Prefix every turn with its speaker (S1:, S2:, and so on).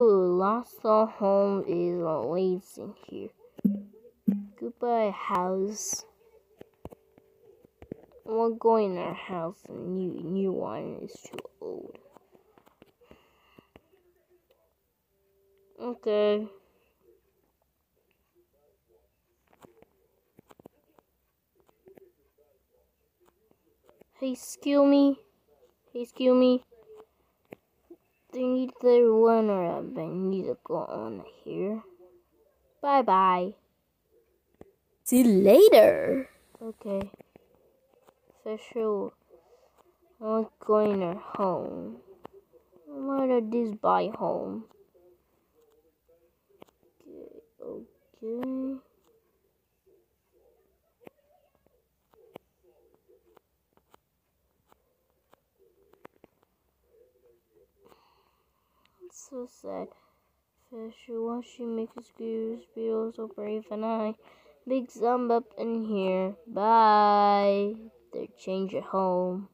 S1: Lost our home is amazing here. Goodbye, house. We're going to our house, and new new one is too old. Okay. Hey, excuse me. Hey, excuse me. They need the runner up. I need to go on here. Bye bye.
S2: See you later.
S1: Okay. Special. I'm going to home. Where did this buy home? Okay. Okay. So sad. Fish watching make his goose feel so brave and I big thumb up in here. Bye. They change your home.